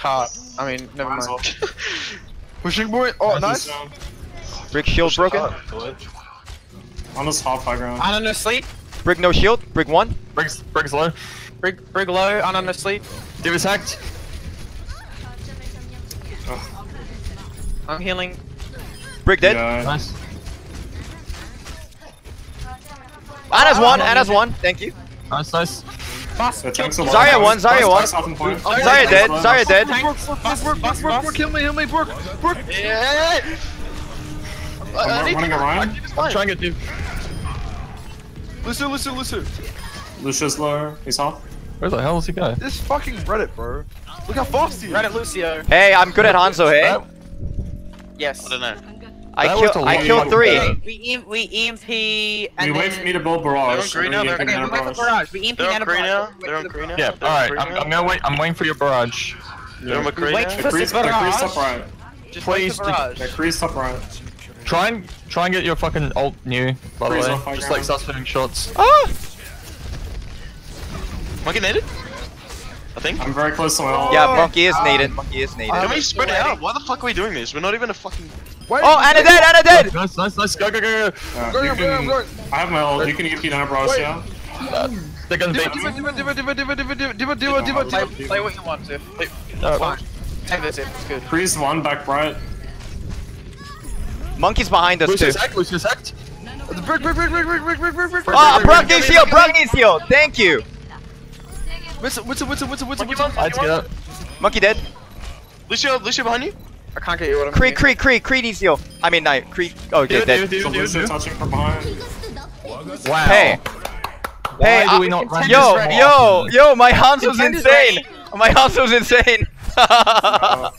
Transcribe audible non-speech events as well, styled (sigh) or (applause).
Cart. I mean, never mind. off. Pushing (laughs) boy. Oh, Mine's nice. down. Brick shield broken. On this half high ground. Ana no sleep. Brick no shield. Brick one. Briggs, brick's low. Brig, brig low. Ana no sleep. Div is hacked. I'm healing. Brick dead. Yeah. Nice. Ana's Oh, one. no, Ana's one. Thank you. Nice, nice. Boss. Zarya one, Zarya one. Zarya dead, Zarya dead. Bork, Bork, Bork, Bork, Bork, heal me, heal me, Bork, Bork. Yeah. I'm, I, I running around. I'm trying to do. Lucio, Lucio, Lucio. Lucio's lower, he's off. Where the hell is he going? This fucking Reddit, bro. Look how fast he is. Reddit Lucio. Hey, I'm good at Hanzo, hey? Yes. I don't know. I kill. I kill three. We, we, EMP. And we wait for me to build barrage. They're on green now. They're on okay, barrage. We EMP they're green now. They're on green now. Yeah. All right. I'm, I'm gonna wait. I'm waiting for your barrage. They're on green now. Wait for the barrage. Just Please, decrease up right. Try and try and get your fucking alt new, by the way. Just like start spinning shots. Ah! Am I getting I think. I'm very close to my ult. Yeah, Monkey is needed. Monkey is needed. Can we spread it out? Why the fuck are we doing this? We're not even a fucking. Wait, Oh, Ana dead. Ana dead. Nice, nice, nice. Go, go, go, go. Yeah, Going, you I'm going, I'm can, going. I have my ult. You can EP down barrage, Wait. yeah? They're gonna D.Va, beat. D.Va, D.Va, D.Va, D.Va, D.Va, D.Va, D.Va, D.Va, D.Va, Play, D.Va. play what you want to. Play, uh, No, fine. Take this if it's good. Crease one, back right. Monkey's behind us too. Lucio's hacked, Lucio's hacked. Brick, brick, brick, brick, brick, brick, brick, brick, brick. Oh, Brock needs heal. Brock needs heal. Thank you. Whistle, whistle, whistle, whistle, whistle, Monkey whistle. one. I'd get up. Monkey dead. Lucio, Lucio behind you. I can't get you what I'm Cree, Cree, Cree, Cree needs heal. I mean, no, Cree. Oh, okay, do, dead. do, So do, touching from behind. Wow. Hey, Why hey, do I- we not run yo, yo, yo, my Hanzo's Contend is insane. My Hanzo's insane. (laughs)